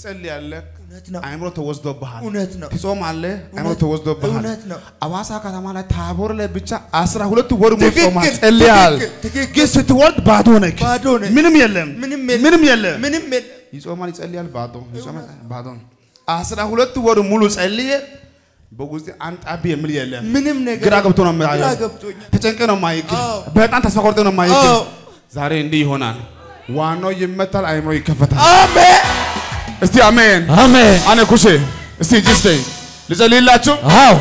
ትጸልያለህ፣ አእምሮ ተወስዶብሃል። እውነት ነው። ትጾማለህ፣ አእምሮ ተወስዶብሃል። እውነት ነው። አዋሳ ከተማ ላይ ታቦር ላይ ብቻ አስራ ሁለት ወር ሙሉ ጾመሃል፣ ጸልየሃል። ግን ስትወርድ ባዶ ነህ፣ ምንም የለም፣ ምንም የለም። ምንም ይጾማል፣ ይጸልያል፣ ባዶ ይጾማል፣ ባዶ አስራ ሁለት ወር ሙሉ ጸልየ በውስጥ አንድ ጣቢ የሚል የለም። ምንም ነገር ግራ ገብቶ ነው ገብቶኛል። ተጨንቀ ነው ማይክ በጣም ተስፋ ቆርጠ ነው ማይክ ዛሬ እንዲህ ይሆናል። ዋናው ይመታል፣ አእምሮ ይከፈታል። አሜን። እስቲ አሜን አሜን። አነ ኩሼ እስቲ እጅ ስጠኝ ልጸልይላችሁ። አዎ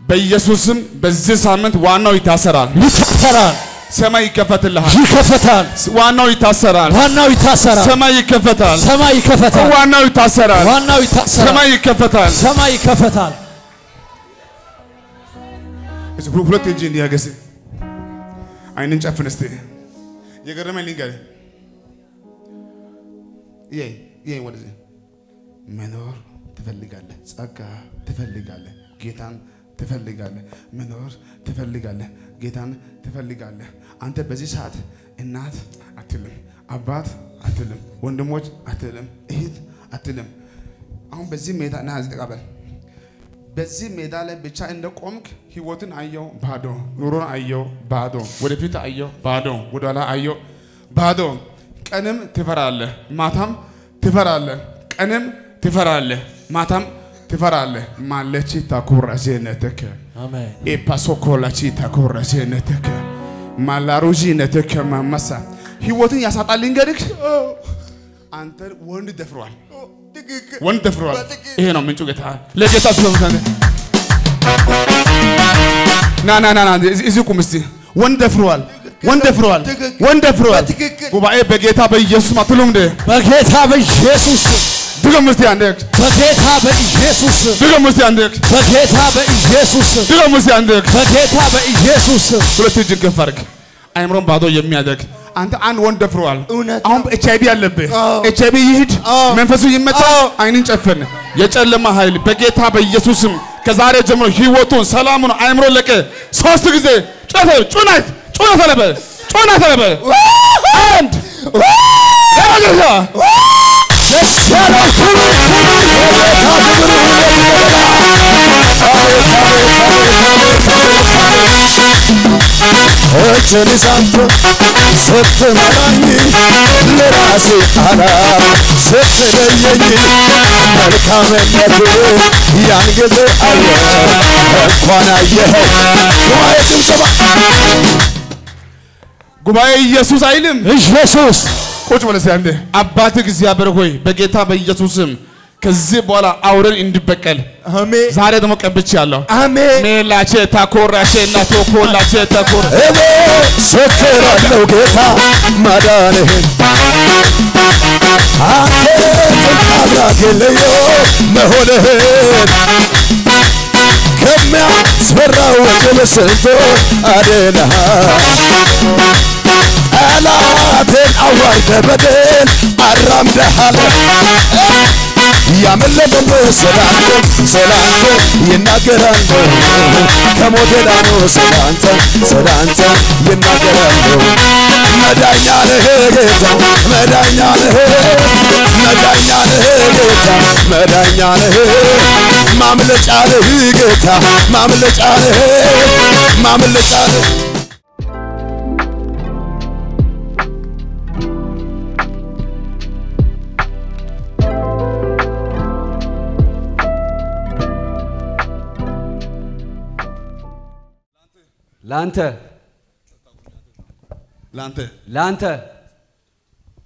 በኢየሱስም በዚህ ሳምንት ዋናው ይታሰራል፣ ይታሰራል፣ ሰማይ ይከፈትልሃል። ይከፈታል፣ ዋናው ይታሰራል፣ ዋናው ይታሰራል፣ ሰማይ ይከፈታል። ሰማይ ይከፈታል፣ ዋናው ይታሰራል፣ ዋናው ይታሰራል፣ ሰማይ ይከፈታል። ሰማይ ይከፈታል። ሁለት እጅ እንዲያገስ አይንን ጨፍን እስቲ የገረመኝ ልንገርህ። ይሄ ይሄ ወደዚህ መኖር ትፈልጋለህ፣ ጸጋ ትፈልጋለህ፣ ጌታን ትፈልጋለህ፣ መኖር ትፈልጋለህ፣ ጌታን ትፈልጋለህ። አንተ በዚህ ሰዓት እናት አትልም፣ አባት አትልም፣ ወንድሞች አትልም፣ እህት አትልም። አሁን በዚህ ሜዳ ና ተቀበል። በዚህ ሜዳ ላይ ብቻ እንደ ቆምክ ህይወትን አየው ባዶ፣ ኑሮን አየው ባዶ፣ ወደፊት አየው ባዶ፣ ወደኋላ አየው ባዶ። ቀንም ትፈራለህ፣ ማታም ትፈራለህ፣ ቀንም ትፈራለህ፣ ማታም ትፈራለህ። ማለቺ ታኩራ ዜነትከ አሜን። ኤፓሶኮላቺ ታኩራ ዜነትከ ማላሩጂ ነትከ ማመሳ ህይወትን ያሳጣል። ልንገርህ አንተ ወንድ ደፍሯል። ወንድ ደፍሯል። ይሄ ነው ምንጩ። ጌታ ለጌታ ስለምታነ ና ና ና ና እዚህ- ቁም እስቲ። ወንድ ደፍሯል። ወንድ ደፍሯል። ወንድ ደፍሯል። ጉባኤ በጌታ በኢየሱስ አትሉም እንዴ? በጌታ በኢየሱስ ድገም እስቲ አንዴ። በጌታ በኢየሱስ ድገም እስቲ አንዴ። በጌታ በኢየሱስ ድገም እስቲ አንዴ። በጌታ በኢየሱስ ሁለት እጅን ከፍ አድርግ። አይምሮን ባዶ የሚያደርግ አንተ አንድ ወንድ ደፍሯል። አሁን ኤች አይቪ አለብህ። ኤች አይቪ ይሂድ፣ መንፈሱ ይመታ። አይንን ጨፍን። የጨለማ ኃይል በጌታ በኢየሱስም ከዛሬ ጀምሮ ህይወቱን፣ ሰላሙን፣ አይምሮ ለቀ። ሶስት ጊዜ ጮተ ጩናት ጩናት አለበ ጩናት አለበ አንድ ለመጨረሻ ደስ ያለው ክብር ክብር የጌታ ክብር እጅን ይዛንተ ስትመራኝ ለራሴ አላም ስትለየኝ መልካምነቱ ያን ጊዜ አየ እንኳን አየኸው ጉባኤ ጭብጨባ ጉባኤ ኢየሱስ አይልም። ኢየሱስ ቁጭ በል እስቲ አንዴ። አባት እግዚአብሔር ሆይ በጌታ በኢየሱስም ከዚህ በኋላ አውሬን እንዲበቀል ዛሬ ደግሞ ቀብቼአለሁ። አሜን። ሜላቼ ታኮራቼ እና ቶኮላቼ ተኮር እኔ ስክራለሁ ጌታ ማዳንህን አንተ አምላኬ ልዩ መሆንህን ከሚያስፈራው ወጀብ ስንቱን አድነሃል ጠላትን አዋርደ በድል አራምደሃል። ያመለጠም ስላንተ ስላንተ ይናገራሉ ከሞት ስላንተ ስላንተ ይናገራሉ መዳኛ ነህ ጌታ መዳኛ ነህ መዳኛ ነህ ጌታ መዳኛ ነህ። ማምለጫ ነህ ጌታ ማምለጫ ነህ ማምለጫ ነህ ላንተ ለአንተ ላንተ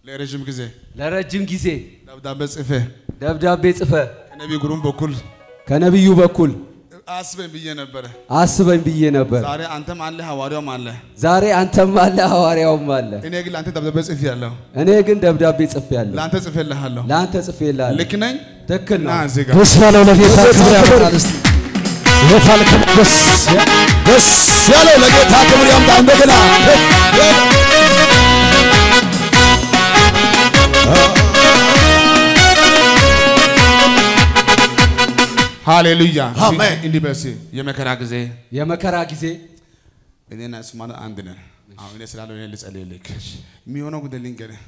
ለረዥም ጊዜ ለረጅም ጊዜ ደብዳቤ ጽፌ ደብዳቤ ጽፈ ከነቢይ ግሩም በኩል ከነቢዩ በኩል አስበኝ ብዬ ነበረ። አስበኝ ብዬ ነበር። ዛሬ አንተም አለ ሐዋርያውም አለ። ዛሬ አንተም አለ ሐዋርያውም አለ። እኔ ግን ለአንተ ደብዳቤ ጽፌ ያለሁ እኔ ግን ደብዳቤ ጽፌያለሁ። ለአንተ ጽፌልሃለሁ። ለአንተ ጽፌልሃለሁ። ልክ ነኝ? ትክክል ነው። ያለው ለጌታ ክብር ያመጣል። ልክ ደስ ደስ ያለው ለጌታ ክብር ያምጣ እንደገና ሃሌሉያ። አሜን። እንዲህ በስ የመከራ ጊዜ የመከራ ጊዜ እኔና እሱ ማለት አንድ ነን። አሁን እኔ ስላለው እኔ ልጸልይልህ። የሚሆነው ጉዳይ ልንገርህ።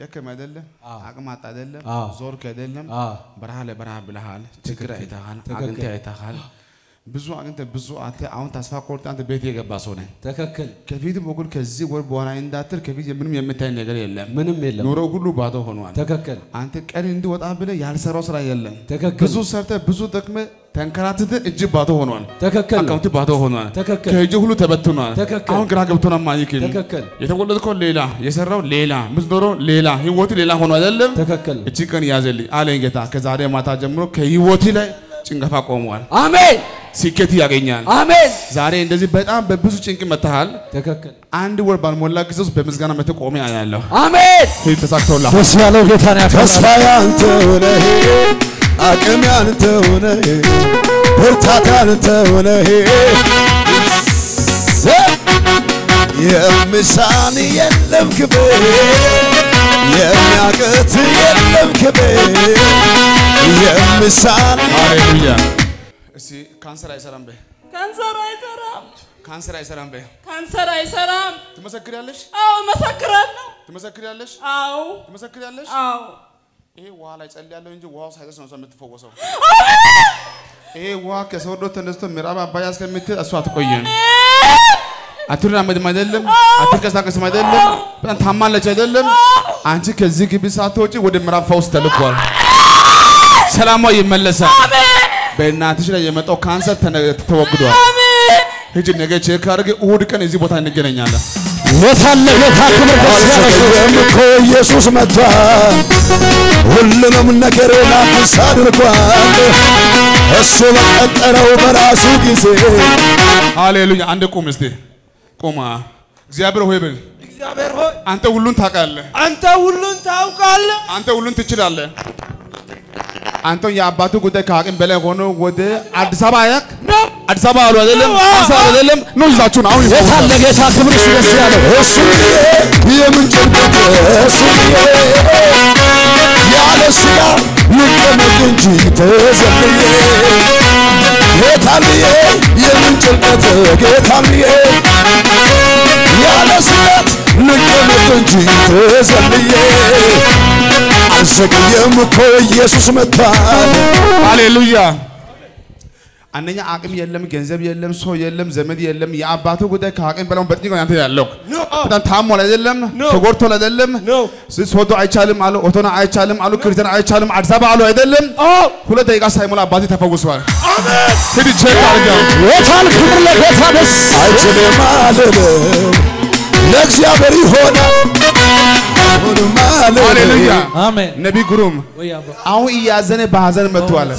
ደከም አይደለም፣ አቅም አጣ አይደለም፣ አዎ። ዞርክ አይደለም፣ አዎ። በረሃ ለበረሃ ብለሃል፣ ችግር አይተሃል፣ ትክክል። አግኝተ አይተሃል። ብዙ አግኝተ ብዙ አንተ አሁን ተስፋ ቆርጠህ አንተ ቤት የገባ ሰው ነህ። ትክክል። ከፊት በኩል ከዚህ ወር በኋላ እንዳትል ከፊት ምንም የምታይ ነገር የለም። ምንም የለም። ኑሮ ሁሉ ባዶ ሆኗል። ትክክል አንተ ቀን እንዲወጣ ብለህ ያልሰራው ስራ የለም። ትክክል። ብዙ ሰርተህ ብዙ ደክመህ ተንከራትተህ እጅ ባዶ ሆኗል። ትክክል account ባዶ ሆኗል። ትክክል። ከእጅ ሁሉ ተበትኗል። ትክክል። አሁን ግራ ገብቶናል። ማይክል ትክክል። የተወለድከው ሌላ፣ የሰራው ሌላ፣ የምትኖረው ሌላ፣ ህይወት ሌላ ሆኖ አይደለም። ትክክል። እቺ ቀን ያዘልኝ አለኝ ጌታ። ከዛሬ ማታ ጀምሮ ከህይወት ላይ ጭንገፋ ቆሟል። አሜን ስኬት ያገኛል። አሜን። ዛሬ እንደዚህ በጣም በብዙ ጭንቅ መጥተሃል። ትክክል አንድ ወር ባልሞላ ጊዜ ውስጥ በምስጋና መጥተህ ቆሜ አያለሁ። አሜን። ተሳክቶልሃል። ደስ ያለው ጌታን ያከብራል። ተስፋ ያንተ ሆነህ አቅም ያንተ ሆነህ ብርታት ያንተ ሆነህ የሚሳን የለም ክብር የሚያቅት የለም ክብር የሚሳን ሃሌሉያ። እስቲ ካንሰር አይሰራም በይ፣ ካንሰር አይሰራም። ካንሰር አይሰራም በይ። ካንሰር አይሰራም። ትመሰክሪያለሽ፣ አዎ እመሰክራለሁ። ትመሰክሪያለሽ፣ አዎ ትመሰክሪያለሽ። አዎ ይሄ ውሃ ላይ ጸልያለሁ እንጂ ውሃው ሳይደርስ ነው የምትፈወሰው። ይሄ ውሃ ከሶዶ ተነስቶ ምዕራብ አባያ እስከምትሄድ እሷ አትቆይም። አትራመድም አይደለም፣ አትንቀሳቀስም አይደለም፣ በጣም ታማለች አይደለም። አንቺ ከዚህ ግቢ ሳትወጪ ወደ ምዕራብ ፈውስ ተልኳል። ሰላሟ ይመለሳል። በእናትሽ ላይ የመጣው ካንሰር ተወግዷል። ሂጂ ነገ check አድርጌ እሑድ ቀን እዚህ ቦታ እንገናኛለን። የታለ ጌታ ክብር ደስ ያለው ሰው አልዘገየም እኮ ኢየሱስ መጥቷል። ሁሉንም ነገር ላዲስ አድርጓል። እሱ በቀጠረው በራሱ ጊዜ። ሃሌሉያ። አንድ ቁም እስቲ። ቁማ። እግዚአብሔር ሆይ በል። እግዚአብሔር ሆይ! አንተ ሁሉን ታውቃለህ፣ አንተ ሁሉን ታውቃለህ። አንተ ሁሉን ትችላለህ። አንተ የአባቱ ጉዳይ ከአቅም በላይ ሆኖ ወደ አዲስ አበባ አያክ አዲስ አበባ አሉ አይደለም፣ አዲስ አበባ አይደለም ነው ይዛችሁን አሁን የታለ ጌታ ክብር እሱ ደስ ያለው እሱ የምንጭበት እሱ ያለ ስጋ ልቀመጥ እንጂ ተዘልዬ ጌታልዬ የምንጭበት ጌታልዬ ያለ ስጋት ልቀመጥ እንጂ ተዘልዬ አልዘገየም እኮ ኢየሱስ መጥቷል ሃሌሉያ። አንደኛ አቅም የለም፣ ገንዘብ የለም፣ ሰው የለም፣ ዘመድ የለም። የአባቱ ጉዳይ ከአቅም በላይ በጥቂት ነው ያንተ ያለው። በጣም ታሟል አይደለም፣ ተጎድቷል አይደለም። ሶዶ አይቻልም አሉ፣ ኦቶና አይቻልም አሉ፣ ክርስቲያን አይቻልም አዲስ አበባ አሉ አይደለም። ሁለት ደቂቃ ሳይሞላ አባቴ ተፈውሷል። ሂድ check አድርገው። የታል ክብር ለጌታ ደስ አይችልም አልልም ለእግዚአብሔር ይሆናል ሃሌሉያ። አሜን ነቢይ ግሩም ወይ አባ አሁን እያዘነ በሀዘን መጥቷል።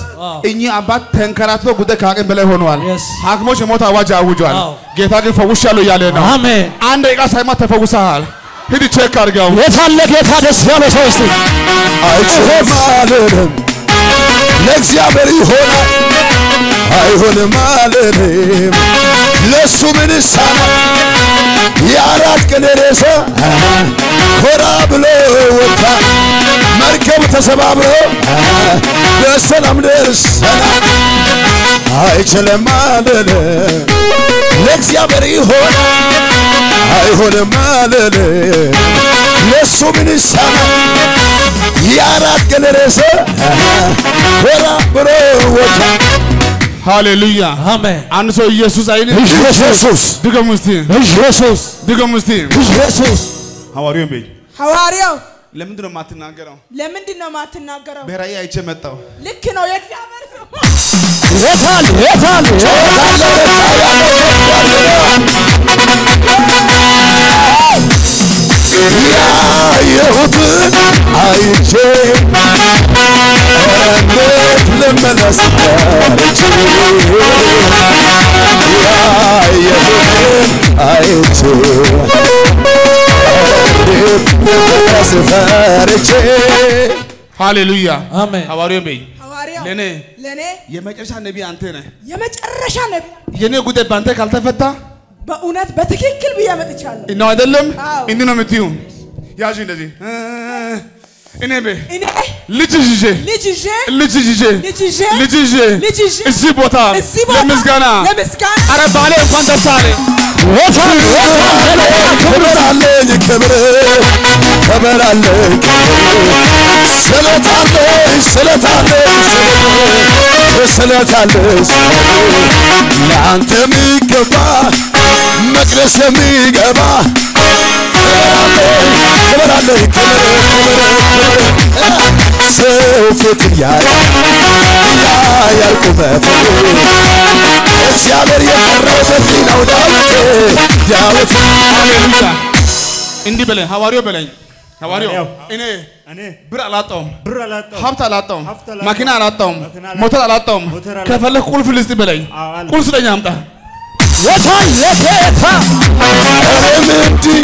እኚህ አባት ተንከራትቶ ጉዳይ ከአቅም በላይ ሆነዋል።. ሐኪሞች የሞት አዋጅ አውጇል። ጌታ ግን ፈውሻለሁ እያለ ነው። አሜን አንድ ደቂቃ ሳይሞላ ተፈውሰሃል። ሂድ check አድርገው። የታለ ጌታ ደስ ያለው ሰው እስቲ አይችልም አልልም ለእግዚአብሔር ይሆናል አይሆንም አልልም ለእሱ ምን ይሳናል የአራት ቀን ሬሳ ኮራ ብሎ ወጥቷል መርከብ ተሰባብሮ በሰላም ደርሰናል አይችልም አልልም ለእግዚአብሔር ይሆናል አይሆንም አልልም ለእሱ ምን ይሳናል? የአራት ቀን ሬሳ ኮራ ብሎ ወጥቷል ሃሌሉያ። አሜን አንድ ሰው ኢየሱስ አይል ኢየሱስ ድገሙ እስቲ ኢየሱስ ድገሙ እስቲ። ኢየሱስ ሐዋርያው በይ ሐዋርያው ለምንድን ነው የማትናገረው? ለምንድን ነው የማትናገረው? በራእይ አይቼ መጣሁ። ልክ ነው የእግዚአብሔር ሰው የታል የታል የታል ያየሁትን አይቼ እንዴት ልመለስ ፈርቼ ያየሁትን አይቼ እንዴት ልመለስ ፈርቼ ሃሌሉያ። አሜን ሐዋርያው በይ ለእኔ ለእኔ የመጨረሻ ነቢይ አንተ ነህ። የመጨረሻ ነቢይ የኔ ጉዳይ በአንተ ካልተፈታ በእውነት በትክክል ብዬ መጥቻለሁ። ነው አይደለም? እንዲህ ነው የምትዩ። ያዥ እንደዚህ እ፣ እኔ ቤ ልጅ ይዤ ልጅ ይዤ ልጅ ይዤ እዚህ ቦታ ለምስጋና ለምስጋና አረ ባሌ እንኳን ደስ አለ ክብር አለኝ ክብር ክብር አለኝ ክብር ስለት አለኝ ስለት አለኝ ስለት ስለት አለኝ ስለት ለአንተ የሚገባ መቅደስ የሚገባ ሰው እያለ ያያል ቁመት እግዚአብሔር የጠራው በዚህ ነው ዳዊት ዳዊት ሃሌሉያ እንዲህ በለኝ ሐዋርያው በለኝ ሐዋርያው እኔ ብር አላጣውም ሀብት አላጣውም። መኪና አላጣውም። ሞተር አላጣውም። ከፈለክ ቁልፍ ልስጥ በለኝ ቁልፍ ስጠኝ አምጣ። የታል ለጌታ እኔም እንዲህ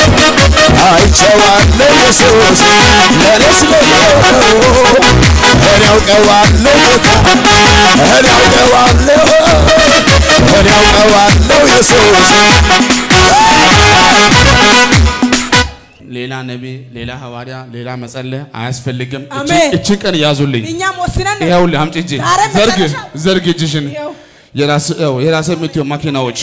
አይቼዋለሁ ኢየሱስ ለየው እኔ አውቀዋለሁ ጌታ እኔ አውቀዋለሁ እኔ አውቀዋለሁ ኢየሱስ ሌላ ነቢይ ሌላ ሐዋርያ ሌላ መጸለይ አያስፈልግም። እቺን ቀን ያዙልኝ። እኛም ወስነን ይኸውልህ አምጪ ዛሬ ዘርግ ዘርግ እጅሽን የራሴ የምትይው መኪናዎች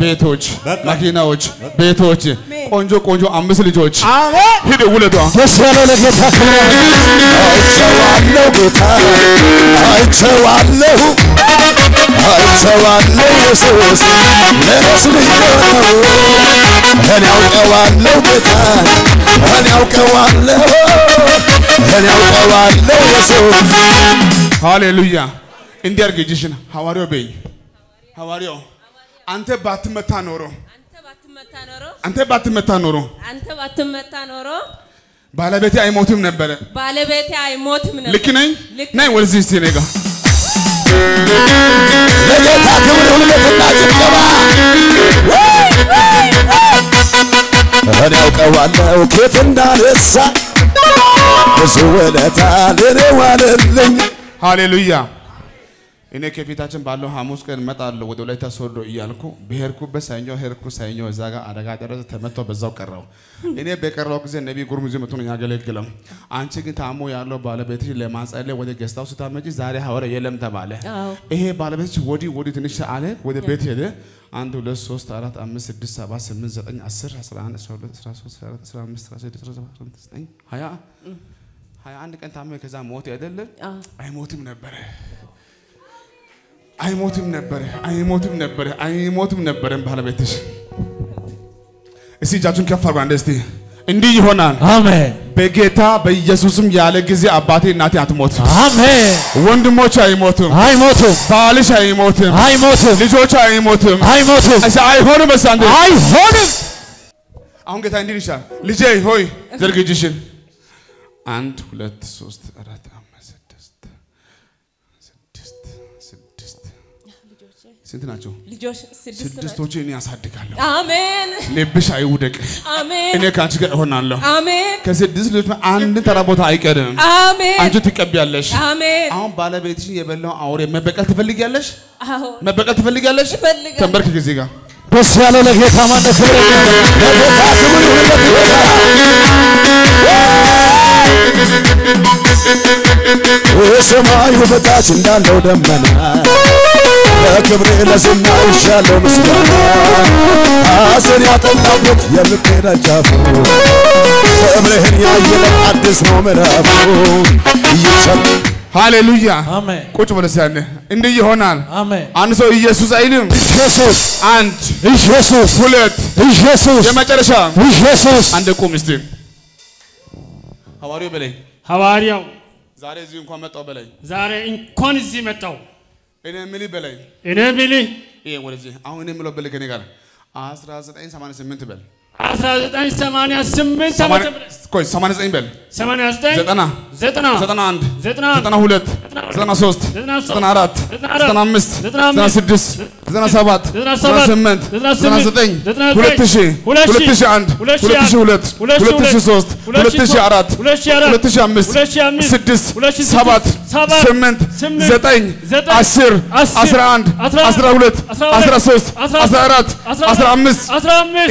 ቤቶች መኪናዎች ቤቶች ቆንጆ ቆንጆ አምስት ልጆች። አሜን። ሂድ ውለዷ። ደስ ያለው ለጌታ ክብር አይቼዋለሁ ጌታ አይቼዋለሁ አይቼዋለሁ ኢየሱስ ለኔስ ልዩ ነው እኔ አውቀዋለሁ ጌታ እኔ አውቀዋለሁ እኔ አውቀዋለሁ ኢየሱስ ሃሌሉያ እንዲህ አድርግ እጅሽን ሐዋርያው በይ። ሐዋርያው አንተ ባትመታ ኖሮ። አንተ ባትመታ ኖሮ? አንተ ባትመታ ኖሮ። ባለቤቴ አይሞትም ነበረ። ባለቤቴ አይሞትም ነበር። ልክ ነኝ? ነይ ወደዚህ እስቲ እኔ ጋር ለጌታ ክብር ሁለትና ጭብጨባ እኔ አውቀዋለሁ ኬት እንዳነሳ። ብዙ ውለታ ለኔ ዋለልኝ። ሃሌሉያ እኔ ከፊታችን ባለው ሐሙስ ቀን እመጣለሁ ወደ ወላይታ ሶዶ እያልኩ በሄድኩበት ሰኞ ሄድኩ። ሰኞ እዛ ጋር አደጋ ደረሰ፣ ተመቶ በዛው ቀረው። እኔ በቀረው ጊዜ ነቢይ ጉርሙዝ መጥቶ ነው ያገለግለው። አንቺ ግን ታሞ ያለው ባለቤትሽ ለማጸለይ ወደ ገስታው ስታመጪ ዛሬ ሐዋርያ የለም ተባለ። ይሄ ባለቤትሽ ወዲህ ወዲህ ትንሽ አለ፣ ወደ ቤት ሄደ። አንድ ሁለት ሶስት አራት አምስት ስድስት ሰባት ስምንት ዘጠኝ አስር አስራ አንድ አስራ ሁለት አስራ ሶስት አስራ አራት አስራ አምስት አስራ ስድስት አስራ ሰባት አስራ ስምንት ዘጠኝ ሀያ ሀያ አንድ ቀን ታሞ ከዛ ሞት አይደለም አይሞትም ነበረ አይሞትም ነበረ አይሞትም ነበረ አይሞትም ነበረ ባለቤትሽ። እስቲ እጃችሁን ከፍ አድርጉ አንዴ እስቲ እንዲህ ይሆናል አሜን በጌታ በኢየሱስም ያለ ጊዜ አባቴ እናቴ አትሞት፣ አሜን። ወንድሞች አይሞቱም፣ አይሞቱም ባልሽ አይሞትም፣ አይሞትም ልጆች አይሞትም። አይሞትም አይሆንም። በሳ አንዴ አይሆንም። አሁን ጌታ እንዲህ ይልሻል፣ ልጄ ሆይ ዘርግ እጅሽን። አንድ ሁለት ሶስት አራት ስንት ናቸው? ልጆች ስድስቶቹ እኔ ያሳድጋለሁ። አሜን ልብሽ አይውደቅ። አሜን እኔ ከአንቺ ጋር እሆናለሁ። አሜን ከስድስት ልጆች አንድ ተራ ቦታ አይቀርም። አሜን አንቺ ትቀቢያለሽ። አሜን አሁን ባለቤትሽን የበላው አውሬ መበቀል ትፈልጊያለሽ? አዎ መበቀል ትፈልጊያለሽ? እፈልጋለሁ። ተንበርክ ጊዜ ጋር ደስ ያለው ለጌታ ማነው ክብር? ለጌታ ይሁንለት የሰማዩ በታች እንዳለው ደመና ለክብሬ ለዝና ይሻለው ምስጋና። ሐዘን ያጠላበት የልቤ ደጃፉ ክብርህን ያየለ አዲስ ነው ምዕራፉ። ይቻል ሃሌሉያ። አሜን። ቁጭ ብለሽ ያለ እንዲህ ይሆናል። አሜን። አንድ ሰው ኢየሱስ አይልም። ኢየሱስ። አንድ ኢየሱስ። ሁለት ኢየሱስ። የመጨረሻ። ኢየሱስ። አንድ ቁም እስቲ። ሐዋርያው በላይ ሐዋርያው ዛሬ እዚህ እንኳን መጣው በላይ ዛሬ እንኳን እዚህ መጣው። ఎనిమిది బెలై ఎనిమిది ఏ ወደዚህ አሁን እኔ የምለው በል ከኔ ጋር 1988 በል 1988 ቆይ 89 በል 89 90 90 91 92 93 94 95 96 97 98 99 2000 2001 2002 2003 2004 2005 6 7 ስምንት ዘጠኝ አስር አስራ አንድ አስራ ሁለት አስራ ሶስት አስራ አራት አስራ አምስት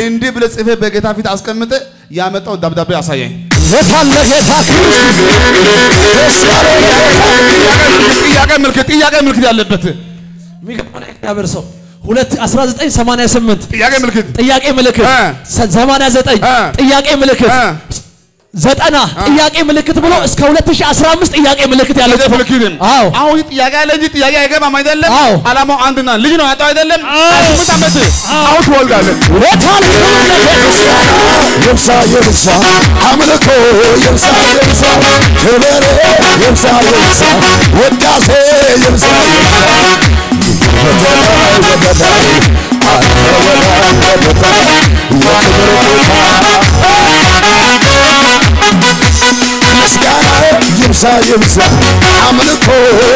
እንዲህ ብለህ ጽፌህ በጌታ ፊት አስቀምጠ ያመጣው ደብዳቤ አሳየኝ። የታለ ጌታ ጥያቄ ምልክት ጥያቄ ምልክት ያለበት ነገር እግዚአብሔር ሰው ሁለት 1988 ጥያቄ ምልክት ጥያቄ ምልክት እ። 89 እ። ጥያቄ ምልክት ዘጠና ጥያቄ ምልክት ብሎ እስከ 2015 ጥያቄ ምልክት ያለው ጥያቄ ምልክትም አዎ አሁን ይህ ጥያቄ አለ እንጂ ጥያቄ አይገባም አይደለም። አዎ። አላማው አንድና ልጅ ነው ያጣው አይደለም። አዎ። ስምንት ዓመት አሁን ትወልዳለህ። የታል ምስጋና ይብዛ ይብዛ አምልኮ ይብዛ ይብዛ ክብር ይብዛ ይብዛ ውዳሴ ይብዛ ይብዛ ወደላይ ወደላይ አንተ ወዳል ወደላይ የክብር ጌታ ይብዛ ይብዛ አምልኮ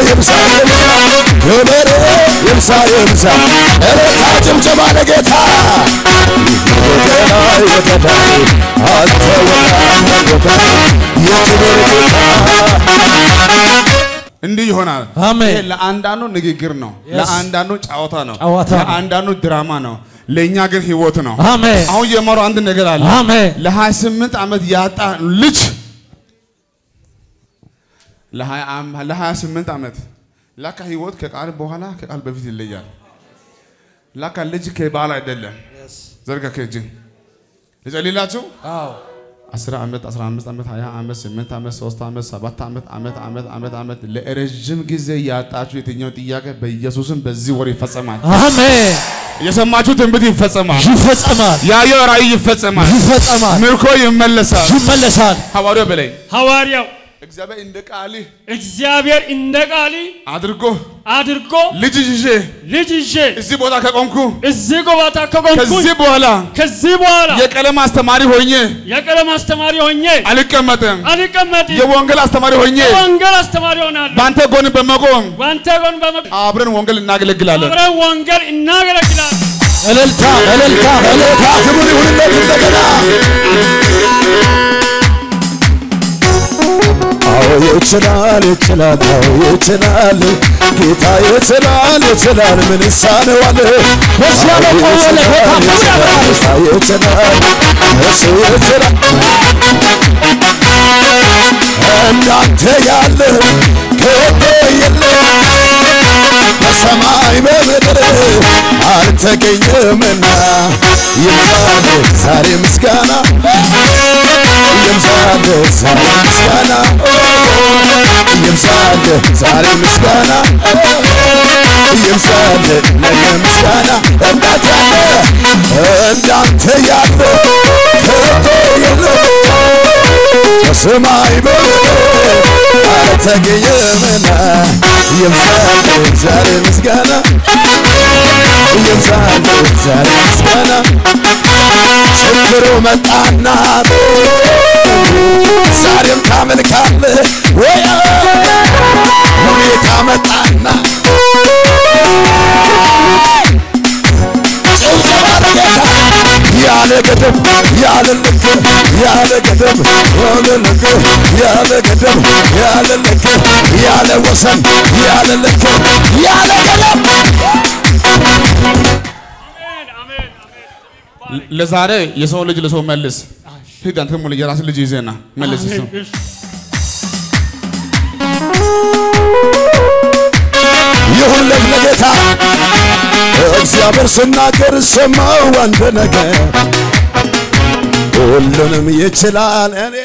ይብዛ ይብዛ ክብር ይብዛ ይብዛ እልልታ ጭብጨባ ለጌታ አንተ የክብር ጌታ እንዲህ ይሆናል። አሜን። ለአንዳንዱ ንግግር ነው፣ ለአንዳንዱ ጨዋታ ነው፣ ለአንዳንዱ ድራማ ነው፣ ለእኛ ግን ህይወት ነው። አሜን አሁን የማረው አንድ ነገር አለ። አሜን ለ28 ዓመት ያጣ ልጅ ለ28 ዓመት ላካ ህይወት ከቃል በኋላ ከቃል በፊት ይለያል። ላካ ልጅ ከባል አይደለም። ዘርጋ ከእጅን ልጸልላችሁ አዎ 10 ዓመት 15 ዓመት 20 ዓመት 8 ዓመት 3 ዓመት 7 ዓመት ዓመት ዓመት ዓመት ዓመት ለረጅም ጊዜ ያጣችሁ የትኛው ጥያቄ በኢየሱስም በዚህ ወር ይፈጸማል። አሜን የሰማችሁ ትንቢት ይፈጸማል። ይፈጸማል ያየው ራእይ ይፈጸማል። ይፈጸማል ምርኮ ይመለሳል። ይመለሳል ሐዋርያው በላይ ሐዋርያው እግዚአብሔር እንደ ቃልህ እግዚአብሔር እንደ ቃሊ አድርጎ አድርጎ ልጅ ይዤ ልጅ ይዤ እዚህ ቦታ ከቆምኩ እዚህ ጎባታ ከቆምኩኝ ከዚህ በኋላ ከዚህ በኋላ የቀለም አስተማሪ ሆኜ የቀለም አስተማሪ ሆኜ አልቀመጥም። አልቀመጥም። የወንጌል አስተማሪ ሆኜ ወንጌል አስተማሪ ሆናለሁ። በአንተ ጎን በመቆም በአንተ ጎን በመ አብረን ወንጌል እናገለግላለን። አብረን ወንጌል እናገለግላለን። እልልታ እልልታ እልልታ ይችላል ይችላል ይችላል። ጌታ ይችላል ይችላል። ምን ይሳነዋል እንዳንተ ያለ ከቶ የለም በሰማይ በምድር አልተገኘምና። ይምዛል ዛሬ ምስጋና ይምዛል ዛሬ ምስጋና። ይምዛል ዛሬ ምስጋና ይምዛል ነገ እንዳንተ ያለ እንዳንተ ያለ ይምዛል ዛሬ ምስጋና ይምዛል ዛሬ ምስጋና። ችግሩ መጣና ዛሬም ታመልካለህ ወይ? ሁኔታ መጣና ያለ ገደብ ያለ ልክ ያለ ገደብ ያለ ልክ ያለ ገደብ ያለ ልክ ያለ ወሰን ያለ ልክ ያለ ገደብ። ለዛሬ የሰው ልጅ ለሰው መልስ። ሂድ አንተ ሙሉ የራስህ ልጅ ይዘና መልስ እሱ። ይሁንለት ለጌታ እግዚአብሔር ስናገር ሰማው አንድ ነገር። ሁሉንም ይችላል። እኔ